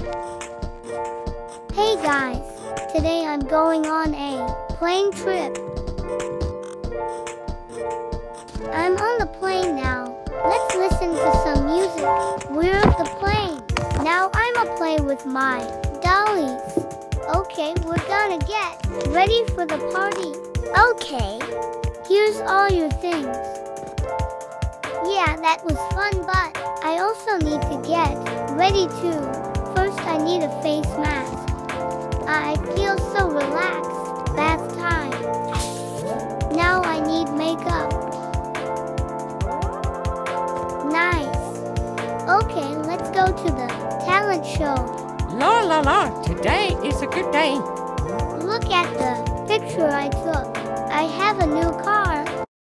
Hey guys, today I'm going on a plane trip. I'm on the plane now. Let's listen to some music. We're at the plane. Now I'ma play with my dollies. Okay, we're gonna get ready for the party. Okay, here's all your things. Yeah, that was fun, but I also need to get ready too. I need a face mask. I feel so relaxed. Bath time. Now I need makeup. Nice. Okay, let's go to the talent show. La la la, today is a good day. Look at the picture I took. I have a new car.